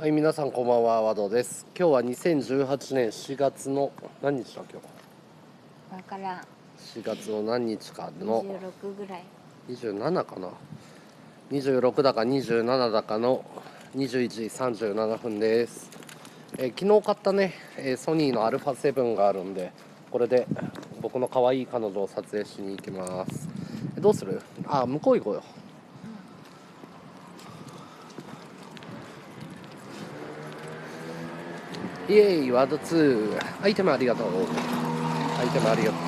はい、皆さんこんばんは、和道です。今日は2018年4月の何日だ今わからん日。4月の何日かの？26ぐらい27かな？26だか27だかの21時37分です。えー昨日買ったね、えーソニーの α7 があるんで、これで僕の可愛い彼女を撮影しに行きます。えどうする？あ、向こう行こうよ。イエーイワード2アイテムありがとう。アイテムありがとう。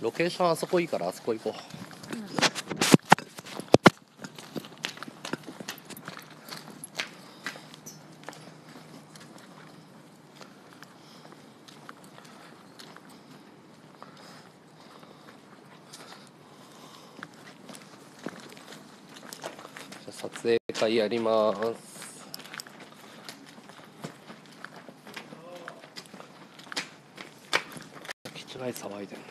ロケーションあそこいいからあそこ行こうじゃあ撮影会やります。キチライ騒いでんな。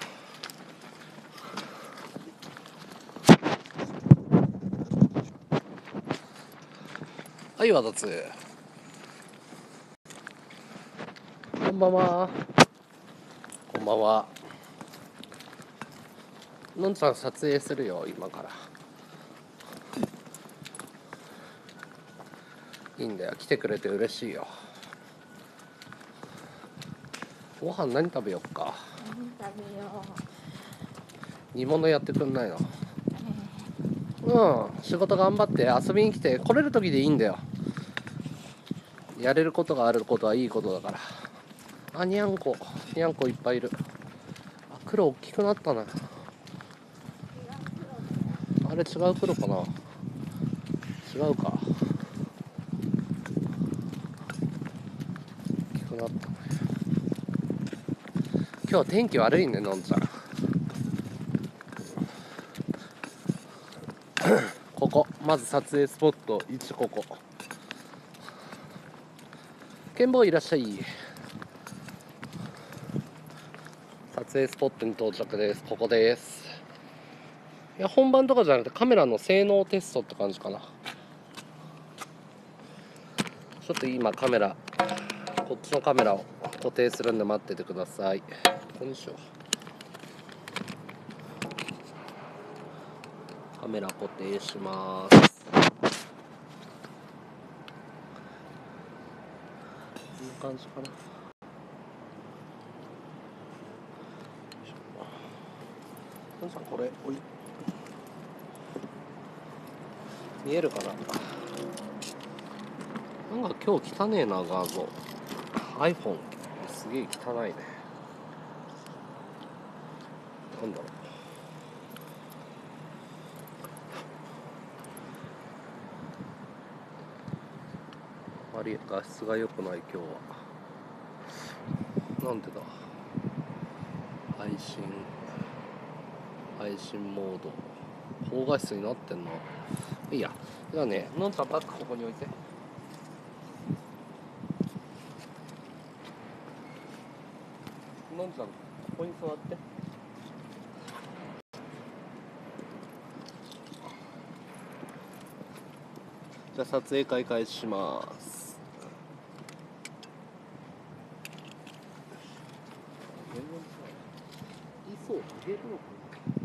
はいわだつ。こんばんは。こんばんは。のんちゃん撮影するよ今からいいんだよ。来てくれて嬉しいよ。ご飯何食べよっか？何食べよ煮物やってくんないの？うん。仕事頑張って遊びに来て来れる時でいいんだよ。やれることがあることはいいことだから。あにゃんこ。にゃんこいっぱいいる。あ黒大きくなったな。あれ違う黒かな？違うか大きくなったね今日天気悪いねのんちゃん。ここまず撮影スポット1ここ。剣坊いらっしゃい。撮影スポットに到着です。ここです。いや本番とかじゃなくてカメラの性能テストって感じかな。ちょっと今カメラこっちのカメラを固定するんで待っててください。ここにしようカメラ固定します。こんな感じかな。よいしょ。のんこれおい。見えるかななんか今日汚ねえな画像。iPhone げえ汚いね。なんだろう。あまり画質が良くない今日は。なんでだ。配信配信モード。高画質になってんないいや。じゃあねのんちゃんバッグここに置いて。のんちゃんここに座って。じゃあ撮影会開始します。いそうあげるのかなこ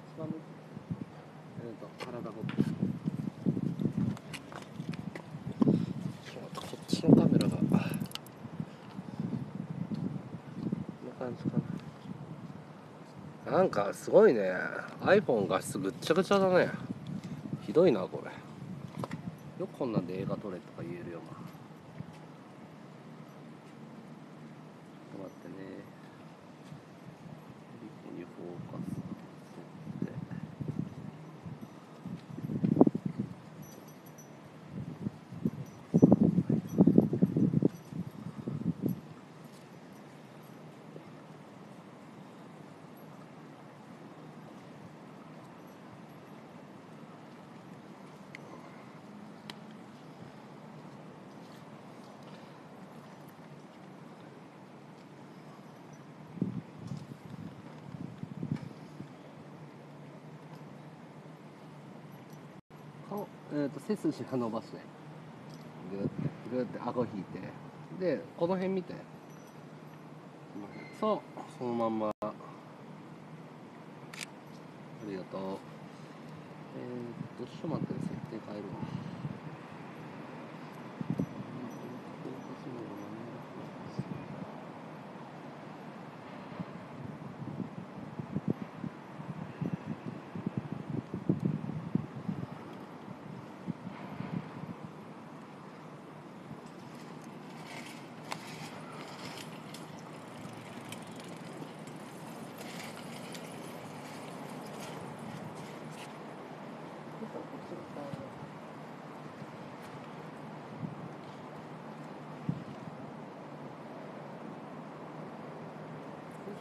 っち側向いてえーと体がちょっと待ってこっちのカメラがこんな感じかなんかすごいね。iPhone 画質ぐっちゃぐちゃだね。ひどいなこれ。よくこんなんで映画撮れとか言と背筋が伸ばしてグーってグーって顎引いて。でこの辺見て。そうそのまんま。ありがとう。えー、っとちょっと待って設定変えるわ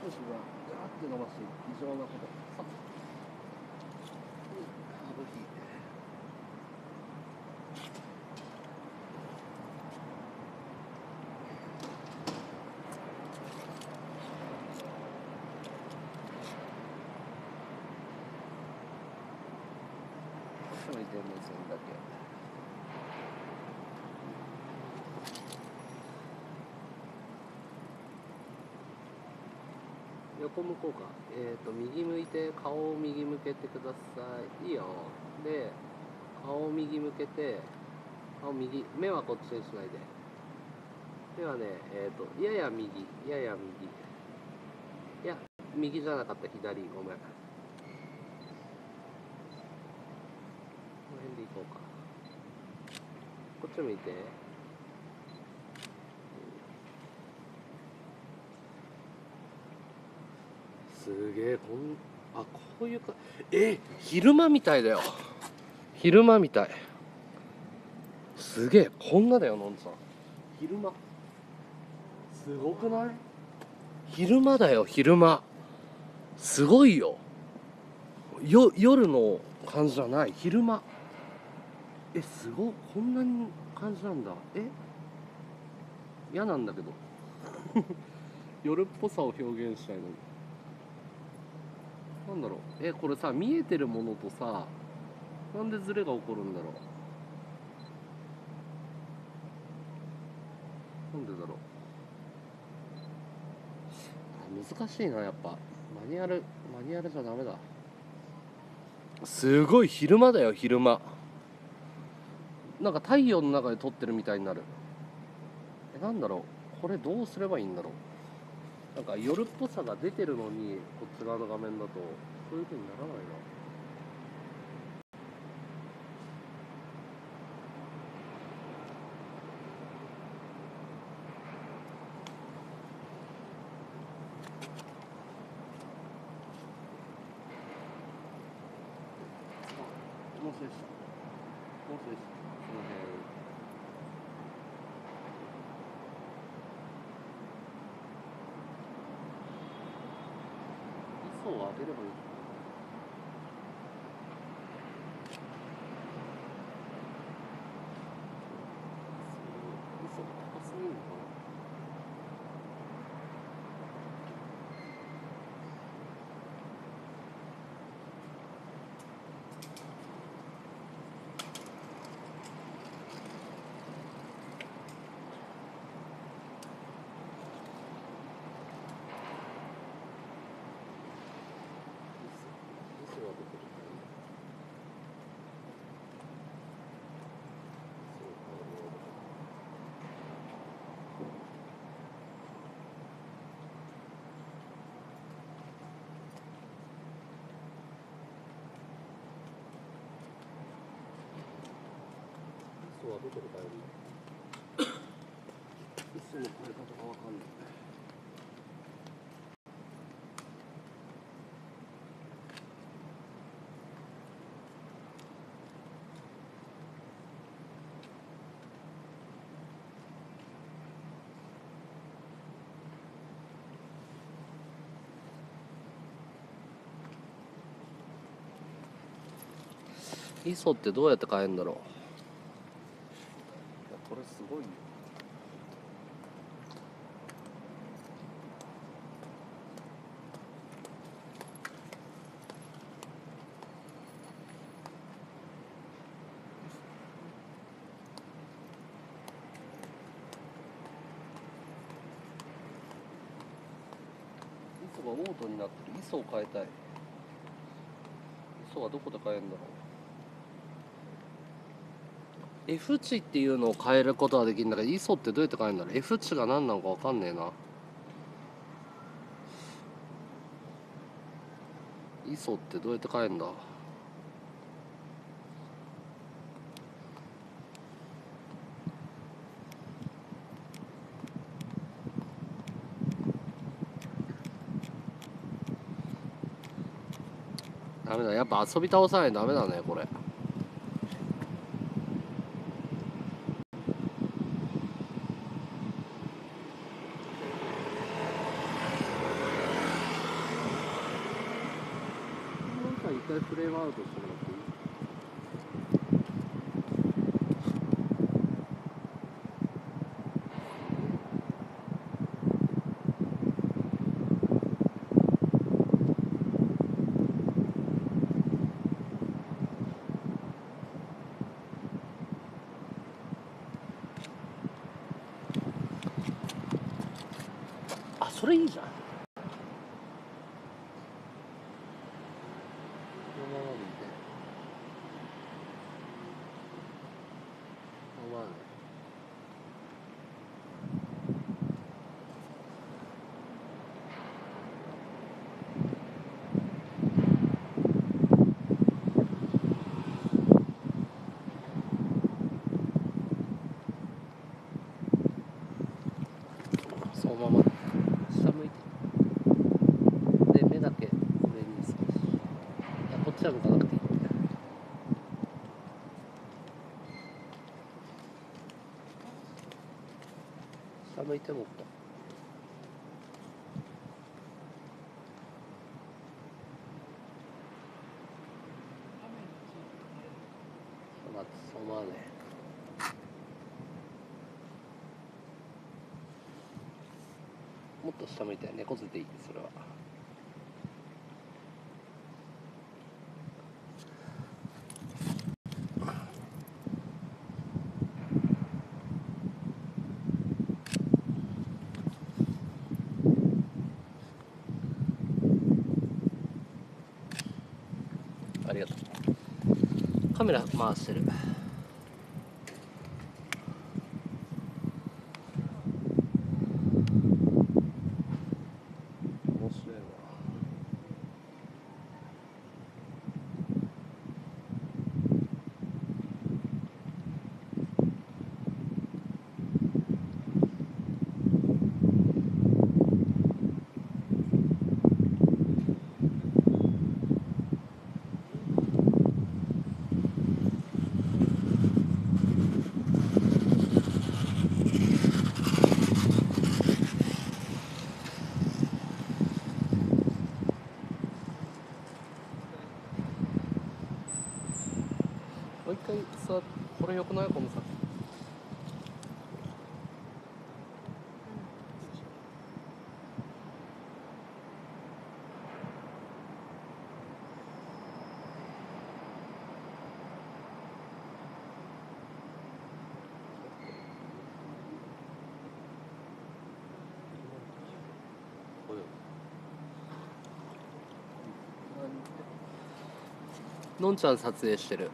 背筋がガーって伸ばして異常なことさ顎引いて回転の線だけ。横向こうか。えっ、と右向いて顔を右向けてくださいいいよ。で顔を右向けて顔右目はこっちにしないで。目はねえっ、とやや右やや右。いや右じゃなかった左。ごめんこの辺で行こうか。こっち向いて。すげえこんあこういうかえ昼間みたいだよ。昼間みたい。すげえこんなだよのんさん。昼間。すごくない？昼間だよ昼間。すごいよ。よ夜の感じじゃない。昼間えすごこんなに感じなんだ。え？嫌なんだけど。夜っぽさを表現したいのに。なんだろう。えこれさ見えてるものとさなんでズレが起こるんだろう。なんでだろう。難しいなやっぱ。マニュアルマニュアルじゃダメだ。すごい昼間だよ昼間。なんか太陽の中で撮ってるみたいになる。えなんだろう。これどうすればいいんだろう。なんか夜っぽさが出てるのにこっち側の画面だとそういう風にならないなあもうそうでしたもうそうでしたその辺磯を当てればいい磯が高すぎるのかな磯が出てるからねそうか磯はどこで買えるの磯の買い方がわかんない。ISO ってどうやって変えるんだろう？いやこれすごいよ磯がオートになってる。ISO を変えたい。ISO はどこで変えるんだろう？F 値っていうのを変えることはできるんだけど ISO ってどうやって変えるんだろう。F 値が何なのか分かんねえな。ISO ってどうやって変えるんだ？ダメだ。やっぱ遊び倒さないとダメだねこれ一回フレームアウトしてもらっていいあそれいいじゃんこのままでいいねこのままねそのまま下向いてで目だけ上に少しいやこっちは向かなくていい下向いてもっと待ってそのままねもっと下向いて猫背でいいそれは。ありがとう。カメラ回してる面白いわもう一回さこれよくないこの先こういうのんちゃん撮影してる。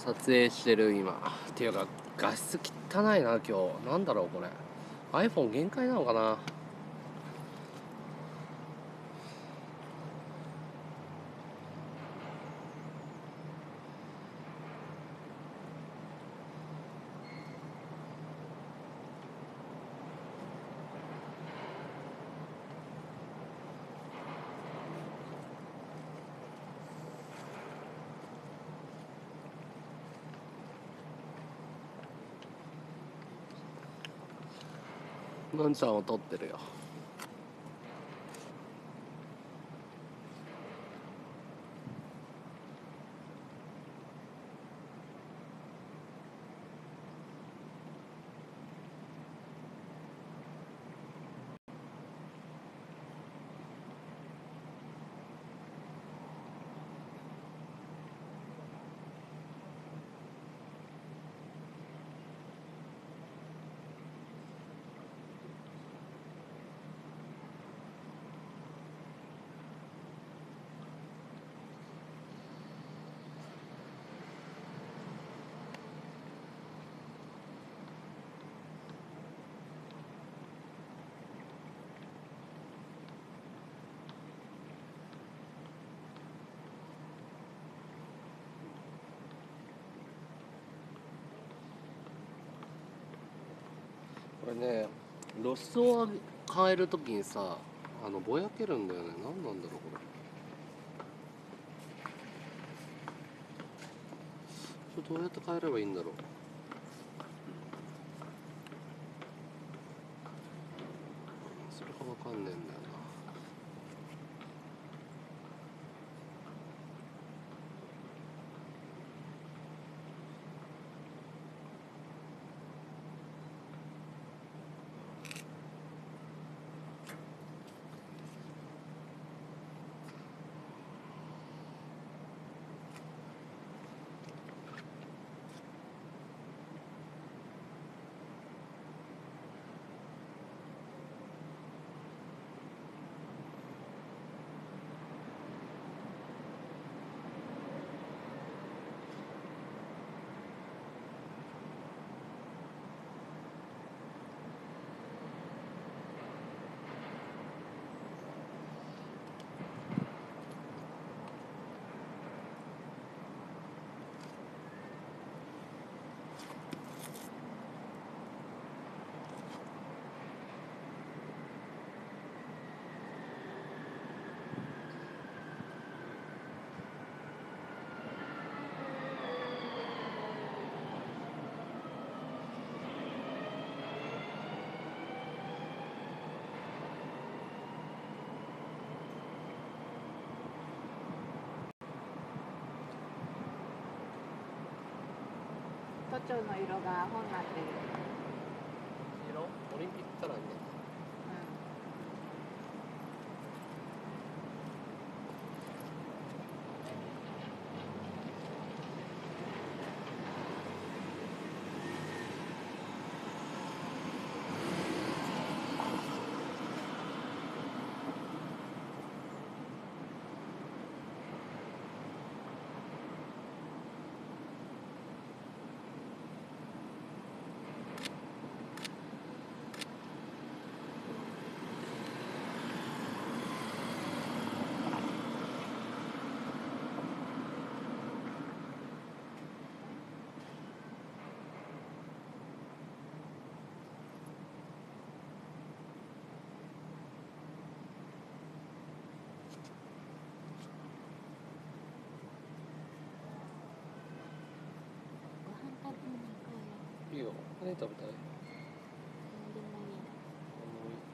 撮影してる今。っていうか画質汚いな今日。なんだろうこれ。iPhone 限界なのかな。のんちゃんを撮ってるよこれね露出を変えるときにさあのぼやけるんだよね。何なんだろうこれ。これどうやって変えればいいんだろう。それがわかんねえんだよ。な都庁の色が本になってる。色？オリンピックカラーになったごいよ何食べたい何でもいい。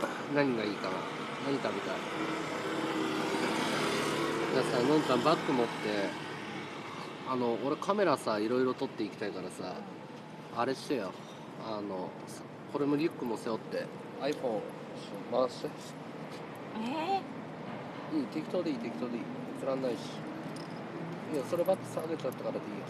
こ何がいいかな？何食べたい？じゃあさのんちゃんバッグ持ってあの俺カメラさいろいろ撮っていきたいからさあれしてよ。あのさこれもリュックも背負って iPhone 回して。えいい適当でいい適当でいい。映らんないし。いやそれバッグ下げちゃったからでいいよ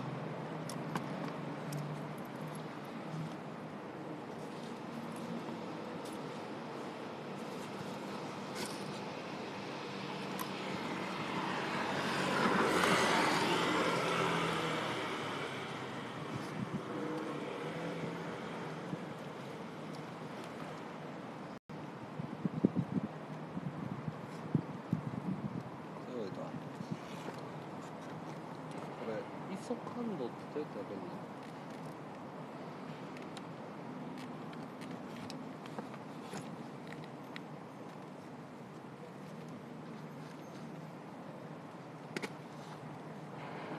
度ってどうやってやるんだ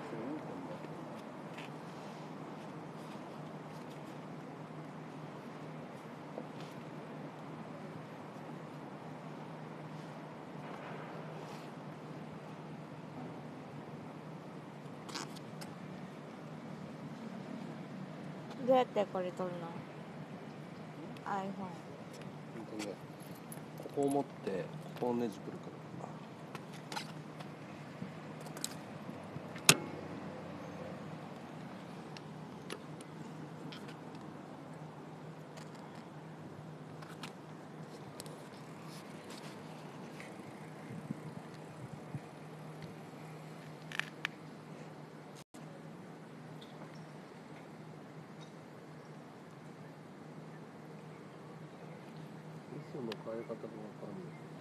そうなんだー、どうやってこれ撮るの？iPhone ここを持ってここをねじくるか味噌の変え方がわかんない。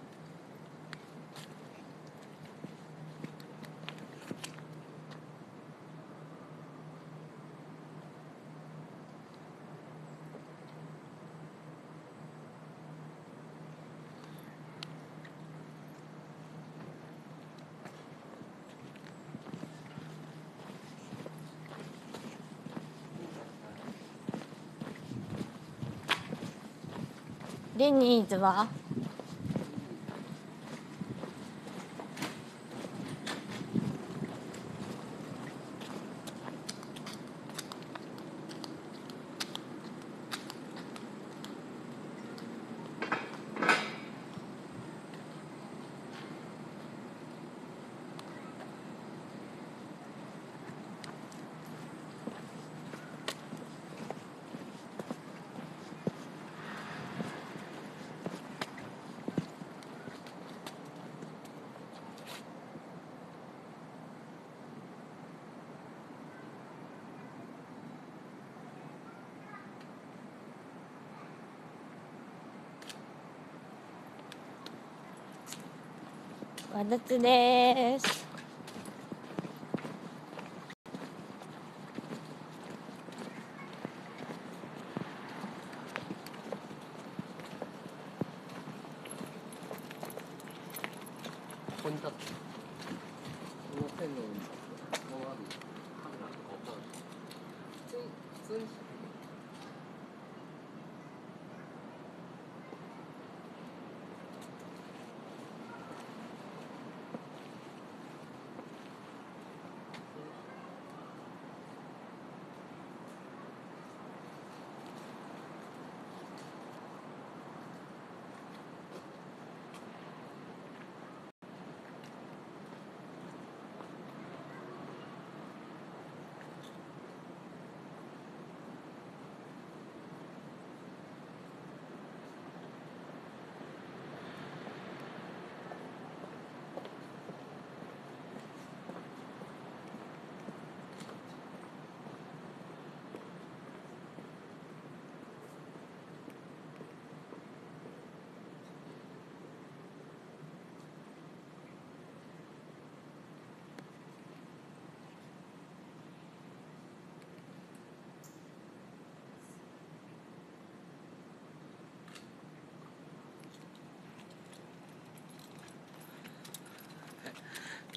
デニーズは？和田ですここに立ってこの線の上に立ってこのあるカメラとか置かない普通に普通に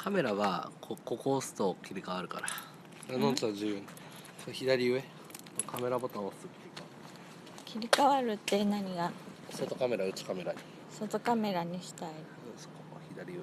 カメラはこここを押すと切り替わるから。のんちゃん自由？に左上？カメラボタンを押すっていうか。切り替わるって何が？外カメラ内カメラに。外カメラにしたい。そこ左上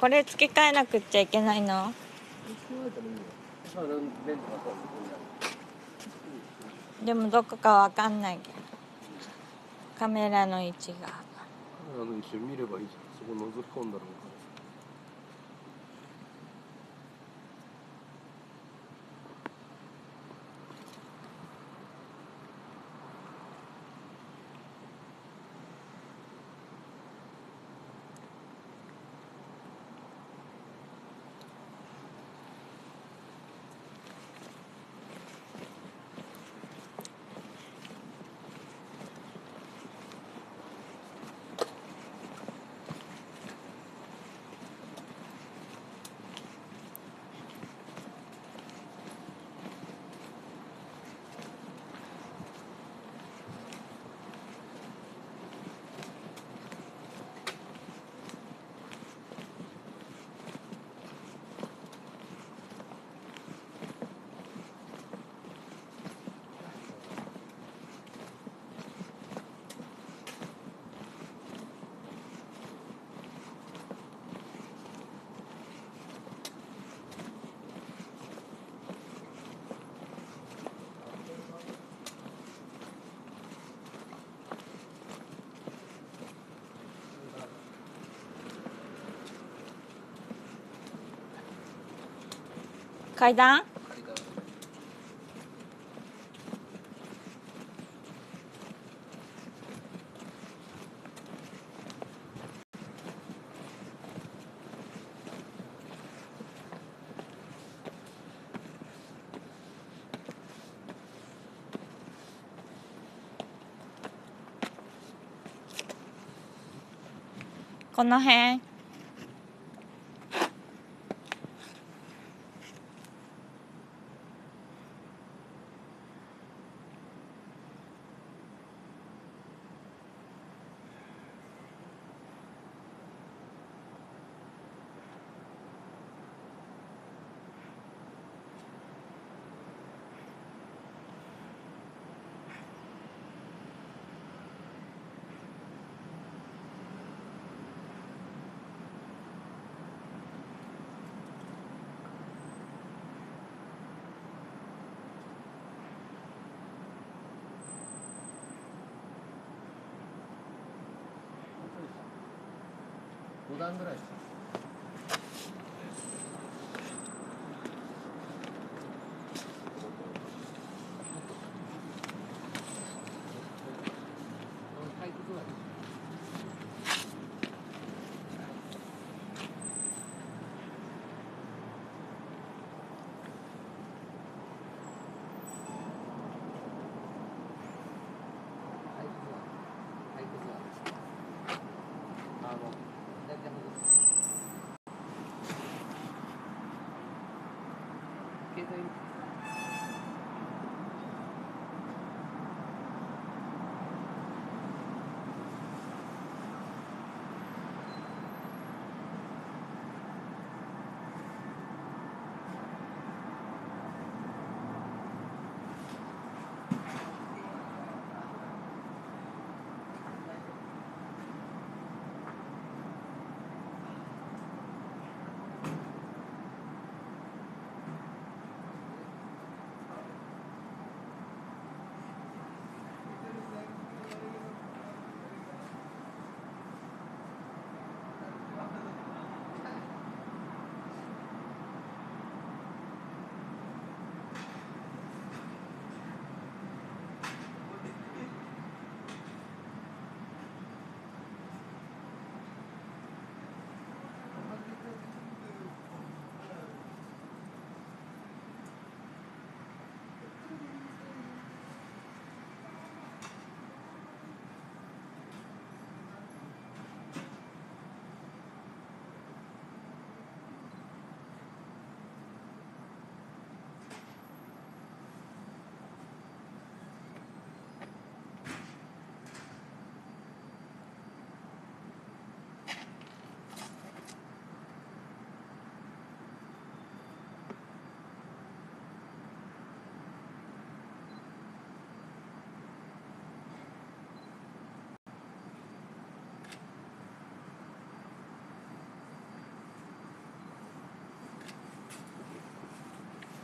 これ付け替えなくっちゃいけないの。でもどこかわかんないけど。カメラの位置が。あの一瞬見ればいいじゃん。そこ覗き込んだら階段？この辺。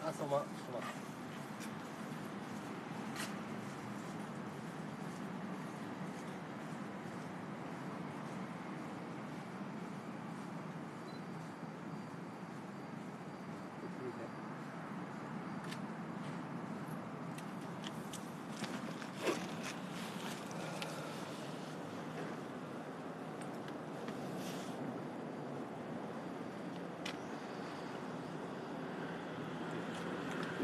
あ、そば、そば。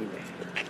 い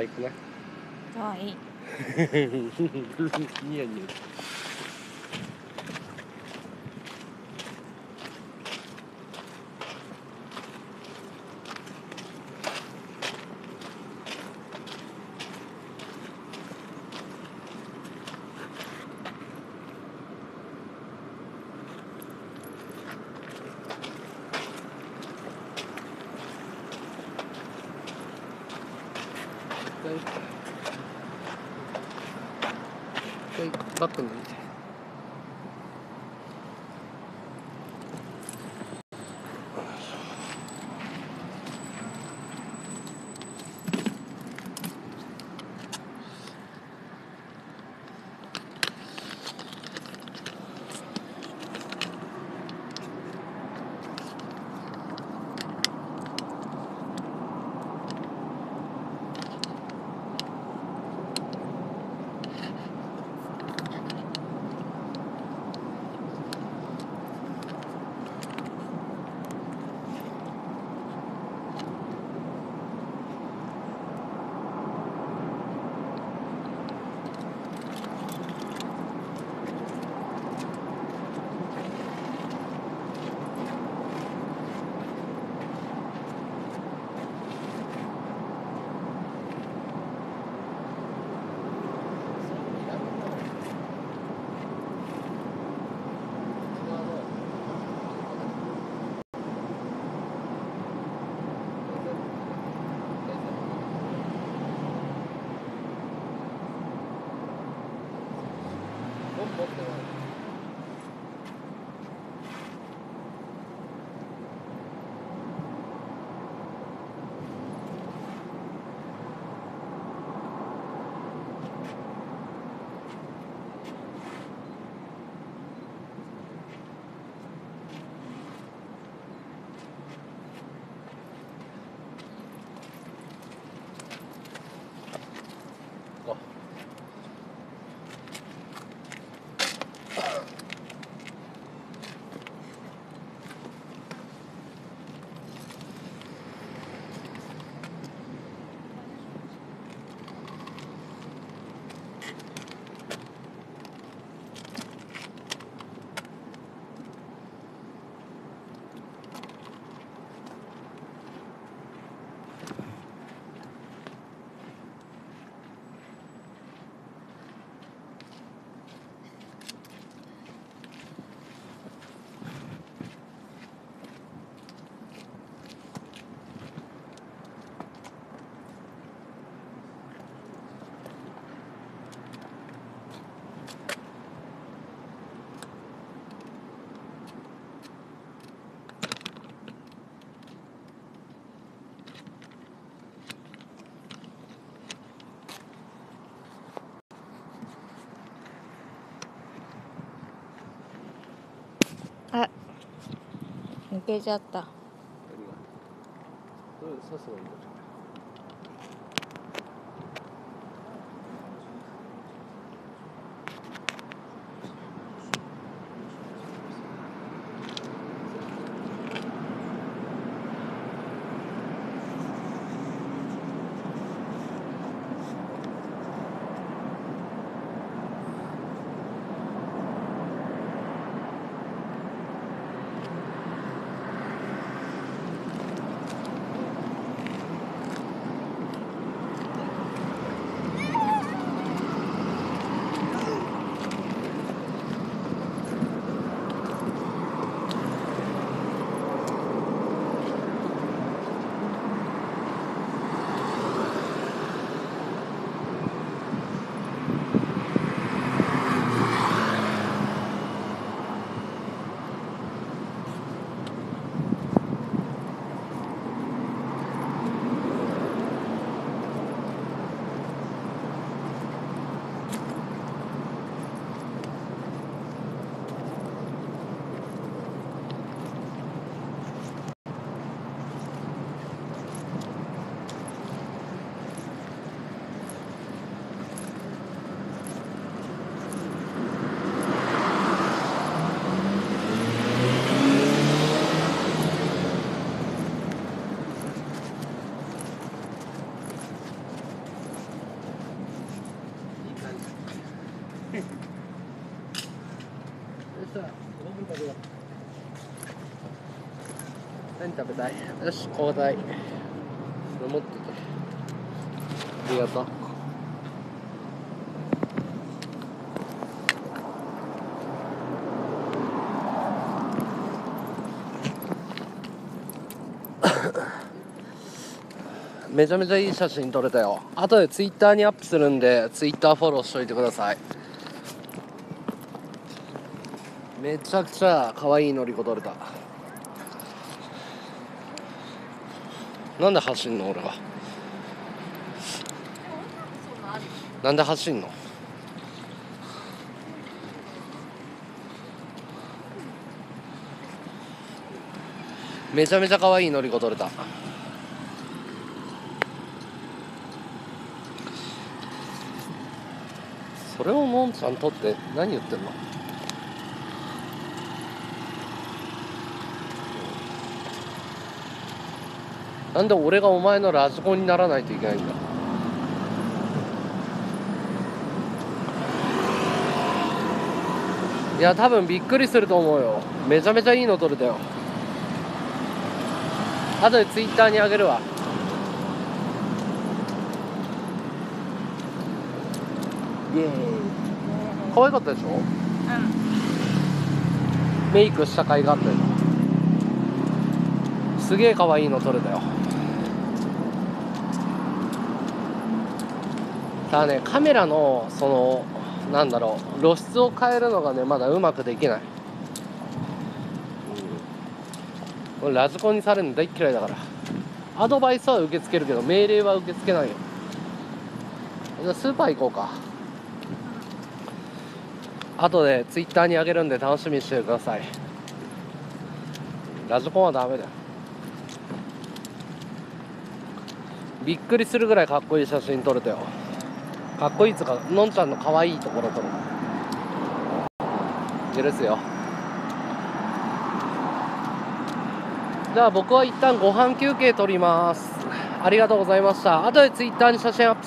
愛くない？かわいい。ニヤニヤ抜けちゃった。食べたい。よし交代。これ持ってて。ありがとう。めちゃめちゃいい写真撮れたよ。後でツイッターにアップするんでツイッターフォローしといてください。めちゃくちゃ可愛いのりこ撮れた。なんで走んの俺は。なんで走んの？めちゃめちゃ可愛いのりこ撮れた。それをのんちゃんとって何言ってんの？なんで俺がお前のラジコンにならないといけないんだ。いや多分びっくりすると思うよ。めちゃめちゃいいの撮れたよ。後でツイッターにあげるわ。イエーイ。可愛かったでしょ？うん。メイクした甲斐があったよ。すげえ可愛いの撮れたよただねカメラのそのなんだろう露出を変えるのがねまだうまくできない、うん、俺ラジコンにされるの大嫌いだから。アドバイスは受け付けるけど命令は受け付けないよ。じゃあスーパー行こうか。後でツイッターにあげるんで楽しみにしててください。ラジコンはダメだよ。びっくりするぐらいかっこいい写真撮れたよ。かっこいいっつうかのんちゃんの可愛いところと許すよ。じゃあ僕は一旦ご飯休憩取ります。ありがとうございました。後でツイッターに写真アップ